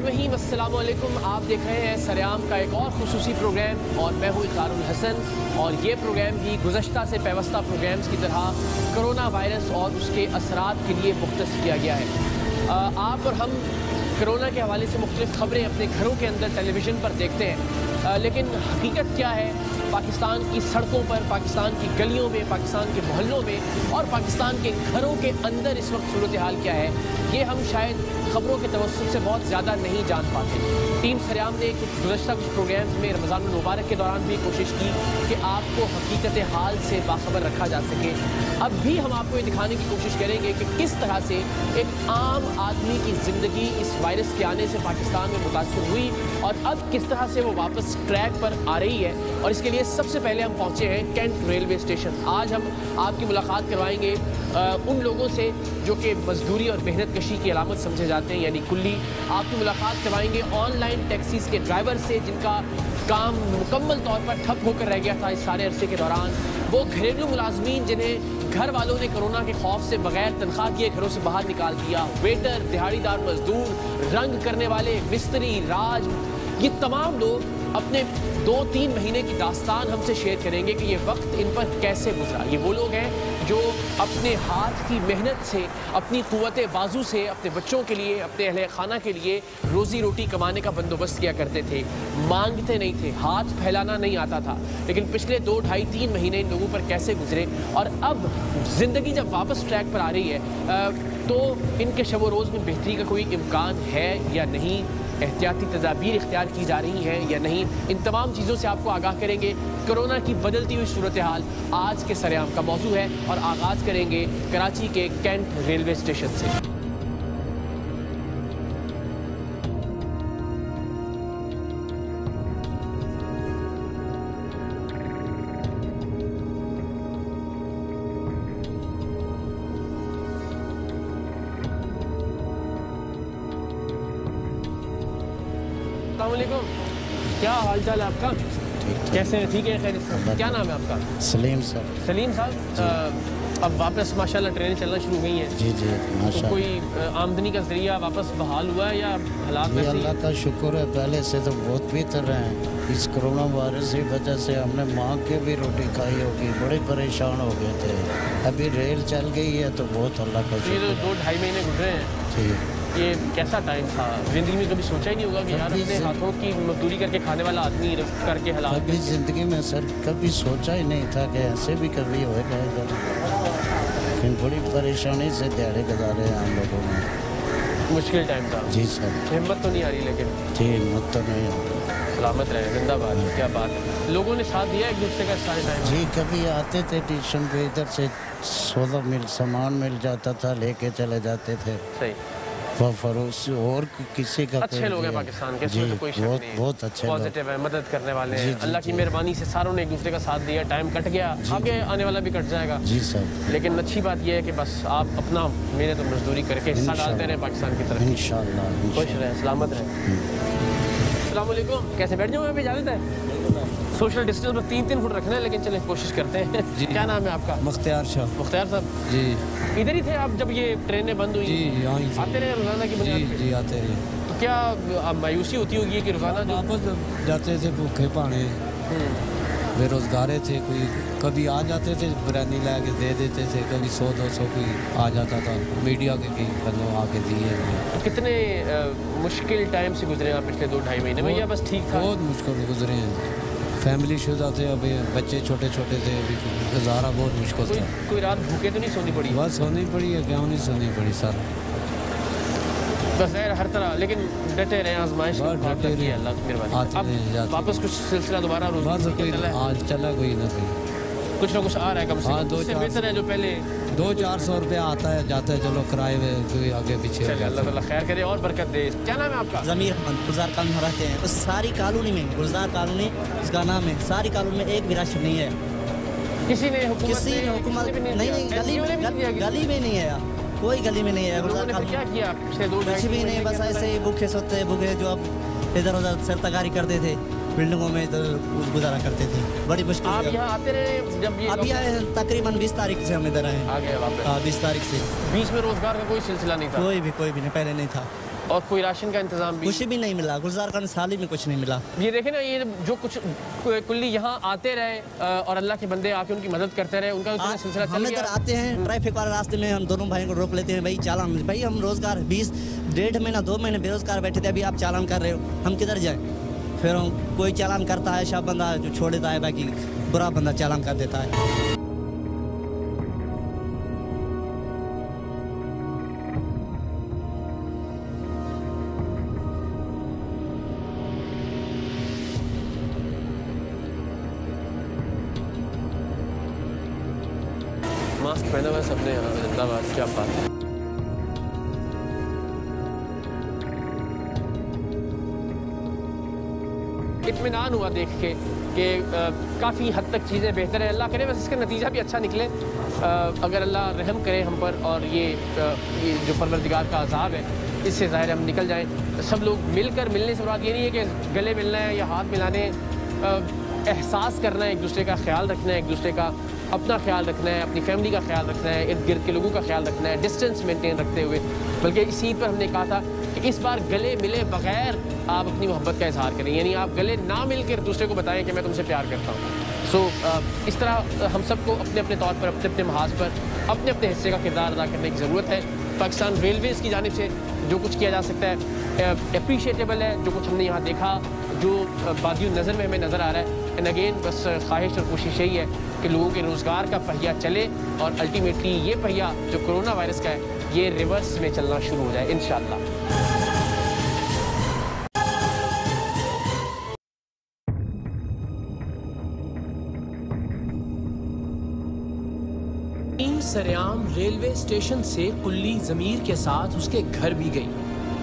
रहीम, अस्सलाम वालेकुम आप देख रहे हैं सरेआम का एक और खसूसी प्रोग्राम और मैं हूँ इकरारुल हसन। और ये प्रोग्राम भी गुजशत से पेवस्ता प्रोग्राम्स की तरह कोरोना वायरस और उसके असरात के लिए मुख्त किया गया है। आप और हम कोरोना के हवाले से मुख्तलिफ़ खबरें अपने घरों के अंदर टेलीविज़न पर देखते हैं। लेकिन हकीकत क्या है? पाकिस्तान की सड़कों पर, पाकिस्तान की गलियों में, पाकिस्तान के मोहल्लों में और पाकिस्तान के घरों के अंदर इस वक्त सूरत हाल क्या है? ये हम शायद खबरों के तवसत से बहुत ज़्यादा नहीं जान पाते। टीम सरियाम ने कुछ गुजशत, कुछ प्रोग्राम्स में रमज़ान मुबारक के दौरान भी कोशिश की कि आपको हकीकत हाल से बाखबर रखा जा सके। अब भी हम आपको ये दिखाने की कोशिश करेंगे कि किस तरह से एक आम आदमी की ज़िंदगी इस वायरस के आने से पाकिस्तान में मुतासर हुई और अब किस तरह से वो वापस ट्रैक पर आ रही है और इसके लिए सबसे पहले हम पहुँचे हैं कैंट रेलवे स्टेशन आज हम आपकी मुलाकात करवाएँगे उन लोगों से जो कि मजदूरी और मेहनत कशी की अलामत समझे जाते हैं, यानी कुल्ली। आपकी मुलाकात करवाएँगे ऑनलाइन टैक्सीज के ड्राइवर से, जिनका काम मुकम्मल तौर पर ठप होकर रह गया था इस सारे अरसे के दौरान। वो घरेलू मुलाजमीन जिन्हें घर वालों ने कोरोना के खौफ से बगैर तनख्वाह किए घरों से बाहर निकाल दिया। वेटर, दिहाड़ीदार, मजदूर, रंग करने वाले, मिस्त्री, राज, ये तमाम लोग अपने दो तीन महीने की दास्तान हमसे शेयर करेंगे कि ये वक्त इन पर कैसे गुजरा। ये वो लोग हैं जो अपने हाथ की मेहनत से, अपनी क़वत बाजू से, अपने बच्चों के लिए, अपने अहल खाना के लिए रोज़ी रोटी कमाने का बंदोबस्त किया करते थे। मांगते नहीं थे, हाथ फैलाना नहीं आता था। लेकिन पिछले दो ढाई तीन महीने इन लोगों पर कैसे गुजरे? और अब ज़िंदगी जब वापस ट्रैक पर आ रही है तो इनके शब रोज़ में बेहतरी का कोई इम्कान है या नहीं? एहतियाती तदाबीर इख्तियार की जा रही हैं या नहीं, इन तमाम चीज़ों से आपको आगाह करेंगे। कोरोना की बदलती हुई सूरत हाल आज के सरेआम का मौजू है और आगाज़ करेंगे कराची के कैंट रेलवे स्टेशन से। क्या हाल चाल है आपका? कैसे हैं? ठीक है खैर क्या नाम है आपका? सलीम साहब सलीम साहब अब वापस माशाल्लाह ट्रेनें चलना शुरू हुई हैं। जी जी तो कोई आमदनी का ज़रिया वापस बहाल हुआ है या हालात जी अल्लाह का शुक्र है पहले से तो बहुत बेहतर हैं। इस कोरोना वायरस की वजह से हमने माँ के भी रोटी खाई होगी बड़े परेशान हो गए थे। अभी रेल चल गई है तो बहुत अल्लाह का शुक्र तो दो ढाई महीने गुजरे हैं। जी। ये कैसा टाइम था? ज़िंदगी में कभी सोचा ही नहीं होगा कि यार अपने हाथों की मजदूरी करके खाने वाला आदमी करके हालात कभी ज़िंदगी में सर कभी सोचा ही नहीं था कि ऐसे भी कभी होएगा इधर। लेकिन बड़ी परेशानी से दिहाड़े गुजारे हैं हम लोगों ने। मुश्किल टाइम था। जी सर। हिम्मत तो नहीं आ रही लेकिन। जी हिम्मत तो नहीं आ रही। सलामत रहे जिंदाबाद क्या बात। लोगों ने साथ दिया एक दूसरे का सारे टाइम जी कभी आते थे ट्यूशन पे इधर से सौदा मिल सामान मिल जाता था लेके चले जाते थे। सही। फरोश और किसी का अच्छे लोग हैं पाकिस्तान के तो कोई शक बहुत बहुत अच्छे पॉजिटिव है मदद करने वाले हैं। अल्लाह की मेहरबानी से सारों ने एक दूसरे का साथ दिया टाइम कट गया। आगे आने वाला भी कट जाएगा। जी सर। लेकिन अच्छी बात यह है कि बस आप अपना मेहनत तो मजदूरी करके हिस्सा डालते रहे पाकिस्तान की तरफ़। इन खुश रहे सलामत रहे। हम्म। कैसे बैठ जाऊँ अभी इजाज़त है? सोशल डिस्टेंस में तीन तीन फुट रखना है लेकिन चले कोशिश करते हैं। जी। क्या नाम है आपका? मुख्तियार शाह। मुख्तियार साहब। जी। इधर ही थे आप जब ये ट्रेनें बंद हुई? जी यहाँ आते रहे रोज़ाना की जी जी आते रहे। तो क्या मायूसी होती होगी कि रोज़ाना जो वापस जाते थे भूखे पाने। बेरोजगारे थे कोई कभी आ जाते थे बिरयानी ला के दे देते थे कभी सौ दो सौ कोई आ जाता था। मीडिया के कई बंदों आके दिए कितने मुश्किल टाइम से गुजरे आप पिछले दो ढाई महीने में या बस ठीक था? बहुत मुश्किल गुजरे हैं। फैमिली शुदा थे अभी बच्चे छोटे छोटे थे अभी गुजारा बहुत मुश्किल था। कोई रात भूखे तो नहीं सोनी पड़ी? बस सोनी पड़ी है क्यों नहीं सोनी पड़ी सर? बस। हर तरह लेकिन डटे रहे आजमाइश। डटे रहे अल्लाह वापस कुछ सिलसिला दोबारा आज चला कोई ना कोई। कुछ ना कुछ आ रहा है कम से हाँ, कम। दो बेहतर है जो पहले दो चार सौ रुपया आता है जाता है चलो किराए में कोई आगे पीछे अल्लाह खैर करे और बरकत दे। क्या नाम है आपका? जमीर गुलजार कॉलोनी रहते हैं। उस सारी कॉलोनी में गुलजार कॉलोनी उसका नाम है। सारी कॉलोनी में एक भी राशन नहीं है। किसी ने किसी ने हुकूमत नहीं नहीं गली में गली में नहीं है कोई गली में नहीं है क्या किया? कुछ भी नहीं बस ऐसे ही भूखे सोते भूखे जो अब इधर उधर सरतकारी करते थे बिल्डिंगों में इधर गुजारा करते थे। बड़ी मुश्किल आप यहाँ आते रहे जब ये अभी आए तकरीबन बीस तारीख से हम इधर आए आ गए हाँ बीस तारीख से। बीच में रोज़गार का कोई सिलसिला नहीं था? कोई भी कोई भी नहीं पहले नहीं था। और कोई राशन का इंतज़ाम भी कुछ भी नहीं मिला। गुलजार खान साल में कुछ नहीं मिला। ये देखे ना ये जो कुछ कुल्ली यहाँ आते रहे और अल्लाह के बंदे आके उनकी मदद करते रहे उनका सिलसिला हम इधर आते हैं ट्रैफ़िक वाले रास्ते में हम दोनों भाई को रोक लेते हैं भाई चालान भाई हम रोज़गार बीस डेढ़ महीना दो महीने बेरोजगार बैठे थे अभी आप चालान कर रहे हो हम किधर जाएँ? फिर कोई चालान करता है शाह बंदा जो छोड़ देता है बाकी बुरा बंदा चालान कर देता है। मास्क पहना हुआ सबने यहाँ जिंदाबाद क्या बात है। इत्मीनान हुआ देख के कि काफ़ी हद तक चीज़ें बेहतर है। अल्लाह करे बस इसका नतीजा भी अच्छा निकले। अ, अगर अल्लाह रहम करे हम पर और ये अ, ये जो परवरदिगार का अजाब है इससे ज़ाहिर हम निकल जाएँ। सब लोग मिलकर मिलने से बात ये नहीं है कि गले मिलना है या हाथ मिलाने एहसास करना है एक दूसरे का ख्याल रखना है एक दूसरे का अपना ख्याल रखना है, अपनी फैमिली का ख्याल रखना है, इर्द गिर्द के लोगों का ख्याल रखना है डिस्टेंस मेंटेन रखते हुए। बल्कि इस ईद पर हमने कहा था कि इस बार गले मिले बगैर आप अपनी मोहब्बत का इजहार करें। यानी आप गले ना मिलकर दूसरे को बताएँ कि मैं तुमसे प्यार करता हूँ। सो इस तरह हम सबको अपने अपने तौर पर अपने अपने महाज पर अपने अपने हिस्से का किरदार अदा करने की ज़रूरत है। पाकिस्तान रेलवेज़ की जानब से जो कुछ किया जा सकता है अप्रीशिएटेबल है, जो कुछ हमने यहाँ देखा। जो बादी नज़र में हमें नज़र आ रहा है। एंड अगेन बस ख्वाहिश और कोशिश यही है कि लोगों के रोज़गार का पहिया चले और अल्टीमेटली ये पहिया जो कोरोना वायरस का है, ये रिवर्स में चलना शुरू हो जाए इन सरेआम रेलवे स्टेशन से कुल्ली जमीर के साथ उसके घर भी गई।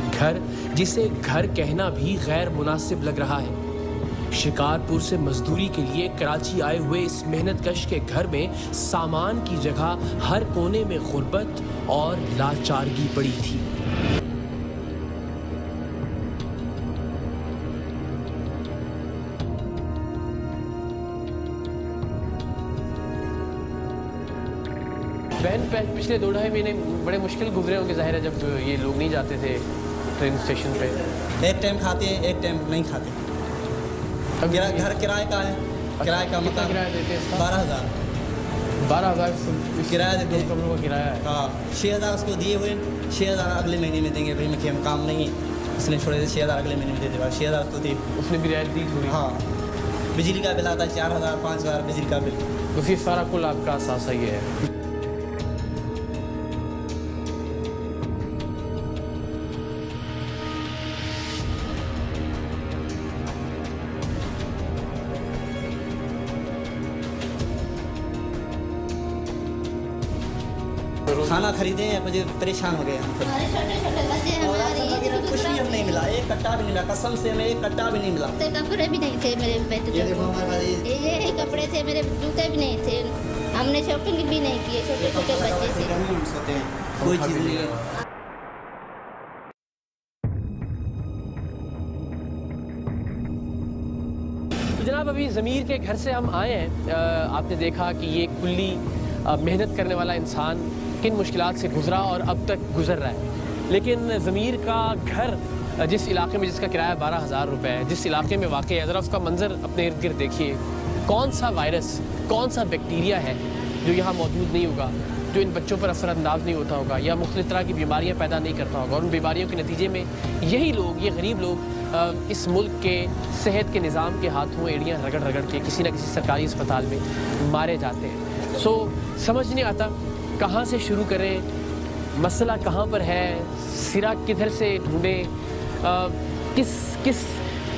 घर, जिसे घर कहना भी गैर मुनासिब लग रहा है। शिकारपुर से मजदूरी के लिए कराची आए हुए इस मेहनत कश के घर में सामान की जगह हर कोने में गुर्बत और लाचारगी पड़ी थी। पिछले दो ढाई महीने बड़े मुश्किल गुजरे होंगे ज़ाहिर है जब ये लोग नहीं जाते थे ट्रेन स्टेशन पे। एक टाइम खाते हैं एक टाइम नहीं खाते। किरा- घर किराए का है। किराए का कितना मतलब किराया देते हैं बारह हज़ार। बारह हज़ार किराया देते दो हैं। कमरों का किराया है। हाँ छः हज़ार उसको दिए हुए छः हज़ार अगले महीने में देंगे भाई मैं काम नहीं इसने छोड़े थे छः हज़ार अगले महीने में दे देगा छः हज़ार उसको दी। उसने भी रियायत दी थोड़ी। हाँ। बिजली का बिल आता है चार हज़ार पाँच हज़ार बिजली का बिल। तो फिर सारा कुल आपका असासा ये है। खाना खरीदे हैं मुझे परेशान हो गए हम छोटे छोटे हमारे कुछ भी हमें नहीं मिला एक कट्टा भी नहीं मिला कसम से हमें एक कट्टा भी नहीं मिला। कपड़े भी नहीं थे मेरे बेटे ये कपड़े थे मेरे जूते भी नहीं थे। हमने शॉपिंग भी नहीं की छोटे छोटे बच्चे हैं? कोई चीज़ नहीं है। तो जनाब अभी ज़मीर के घर से हम आए हैं। आपने देखा कि ये कुल्ली मेहनत करने वाला इंसान किन मुश्किल से गुजरा और अब तक गुजर रहा है। लेकिन ज़मीर का घर, जिस इलाके में जिसका किराया बारह हज़ार रुपये है, जिस इलाके में वाक़ है ज़रा उसका मंजर अपने इर्द गिर्द देखिए, कौन सा वायरस, कौन सा बैक्टीरिया है जो यहाँ मौजूद नहीं होगा, जो इन बच्चों पर असरअंदाज नहीं होता होगा या मुख्त तरह की बीमारियाँ पैदा नहीं करता होगा? और उन बीमारियों के नतीजे में यही लोग, ये गरीब लोग इस मुल्क के सेहत के निज़ाम के हाथों एड़ियाँ रगड़ रगड़ के किसी न किसी सरकारी अस्पताल में मारे जाते हैं। सो समझ नहीं आता कहाँ से शुरू करें? मसला कहाँ पर है? सिरा किधर से ढूंढें? किस किस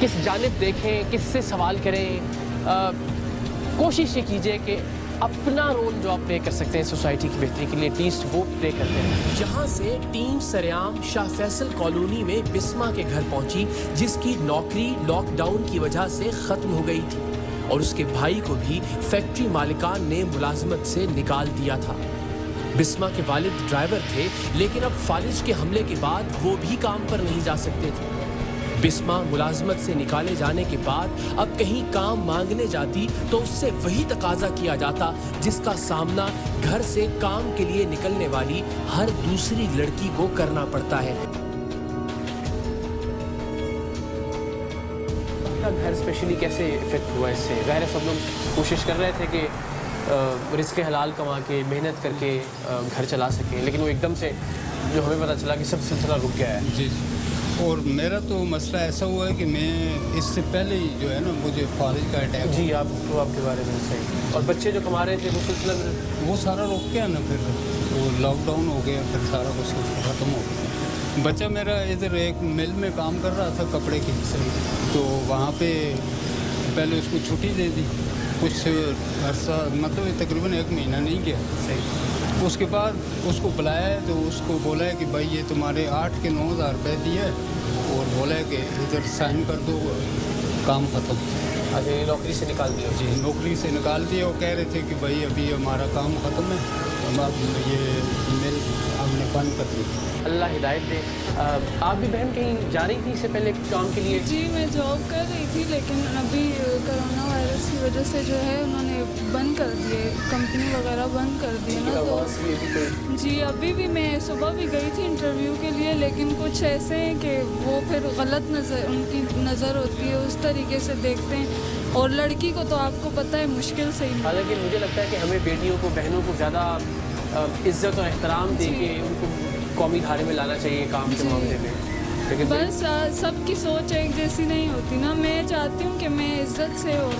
किस जानब देखें? किस से सवाल करें? कोशिश ये कीजिए कि अपना रोल जो आप प्ले कर सकते हैं सोसाइटी की बेहतरी के लिए एटलीस्ट वो प्ले करते हैं। यहाँ से टीम सरेआम शाह फैसल कॉलोनी में बिस्मा के घर पहुँची, जिसकी नौकरी लॉकडाउन की वजह से खत्म हो गई थी, और उसके भाई को भी फैक्ट्री मालिकान ने मुलाजमत से निकाल दिया था। बिस्मा के वालिद ड्राइवर थे, लेकिन अब फालिज के हमले के बाद वो भी काम पर नहीं जा सकते थे। बिस्मा मुलाजमत से निकाले जाने के बाद अब कहीं काम मांगने जाती तो उससे वही तकाजा किया जाता, जिसका सामना घर से काम के लिए निकलने वाली हर दूसरी लड़की को करना पड़ता है। घर स्पेशली कैसे इफ़ेक्ट हुआ इससे? ज़ाहिर सब लोग कोशिश कर रहे थे कि रिस्क हलाल कमा के मेहनत करके घर चला सकें। लेकिन वो एकदम से जो हमें पता चला कि सब सिलसिला रुक गया है। जी और मेरा तो मसला ऐसा हुआ है कि मैं इससे पहले ही जो है ना मुझे फारिज का अटैक जी आप तो आपके बारे में सही। और बच्चे जो कमा रहे थे वो सिलसिला वो सारा रुक गया ना फिर। वो लॉकडाउन हो गया फिर सारा कुछ ख़त्म हो गया। बच्चा मेरा इधर एक मिल में काम कर रहा था कपड़े की। तो वहाँ पे पहले उसको छुट्टी दे दी। कुछ अर्सा मतलब तकरीबन एक महीना नहीं गया। सही। उसके बाद उसको बुलाया है तो उसको बोला है कि भाई ये तुम्हारे आठ के नौ हज़ार रुपये दिए और बोला है कि इधर साइन कर दो काम ख़त्म। अरे नौकरी से निकाल दिया। जी नौकरी से निकाल दिया वो कह रहे थे कि भाई अभी हमारा काम ख़त्म है। हम अब ये मेल हमने बंद कर दी। अल्लाह हिदायत दे। आप भी बहन कहीं जा रही थी इससे पहले काम के लिए? जी मैं जॉब कर रही थी लेकिन अभी कोरोना वायरस की वजह से जो है उन्होंने बंद कर दिए कंपनी वगैरह बंद कर दी ना तो जी अभी भी मैं सुबह भी गई थी इंटरव्यू के लिए लेकिन कुछ ऐसे हैं कि वो फिर गलत नज़र उनकी नज़र होती है उस तरीके से देखते हैं। और लड़की को तो आपको पता है मुश्किल से ही। हालाँकि मुझे लगता है कि हमें बेटियों को बहनों को ज़्यादा इज़्ज़त और एहतराम दे के उनको कौमी धारे में लाना चाहिए काम के मामले में। लेकिन बस सबकी सोच एक जैसी नहीं होती ना। मैं चाहती हूँ कि मैं इज़्ज़त से और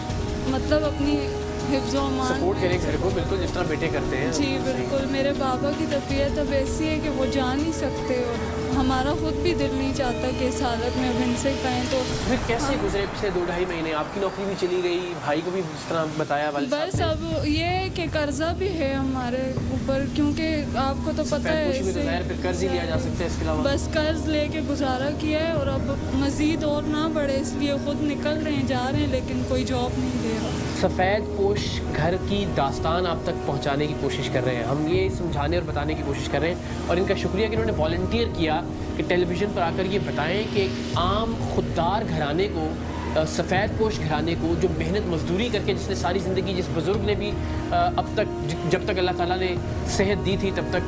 मतलब अपनी सपोर्ट करें घर को बिल्कुल जिस तरह बेटे करते हैं। जी बिल्कुल। मेरे बाबा की तबीयत अब ऐसी है कि वो जा नहीं सकते और हमारा खुद भी दिल नहीं चाहता कि इस हालत में अब इनसे कहें तो फिर कैसे हाँ। गुजरे पिछले दो ढाई महीने? आपकी नौकरी भी चली गई भाई को भी जिस तरह बताया बस अब ये कि कर्जा भी है हमारे ऊपर क्योंकि आपको तो पता है कर्ज ही लिया जा सकता है इसके अलावा। बस कर्ज लेके गुजारा किया है और अब मज़ीद और ना बढ़े इसलिए खुद निकल रहे हैं जा रहे हैं लेकिन कोई जॉब नहीं दे रहा। सफ़ेद पोश घर की दास्तान आप तक पहुँचाने की कोशिश कर रहे हैं। हम ये समझाने और बताने की कोशिश कर रहे हैं और इनका शुक्रिया कि इन्होंने वॉल्टियर किया कि टेलीविज़न पर आकर ये बताएँ कि एक आम खुददार घराने को सफ़ेद पोश घराने को, जो मेहनत मजदूरी करके जिसने सारी ज़िंदगी जिस बुज़ुर्ग ने भी अब तक जब तक अल्लाह ताला ने सेहत दी थी, तब तक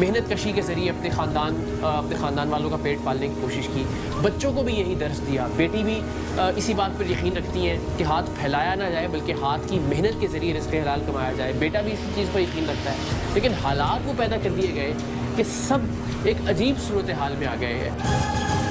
मेहनत कशी के ज़रिए अपने ख़ानदान अपने ख़ानदान वालों का पेट पालने की कोशिश की। बच्चों को भी यही दर्ज दिया। बेटी भी इसी बात पर यकीन रखती हैं कि हाथ फैलाया ना जाए, बल्कि हाथ की मेहनत के ज़रिए रिस्क हलाल कमाया जाए। बेटा भी इसी चीज़ पर यकीन रखता है। लेकिन हालात वो पैदा कर दिए गए कि सब एक अजीब सूरत हाल में आ गए हैं।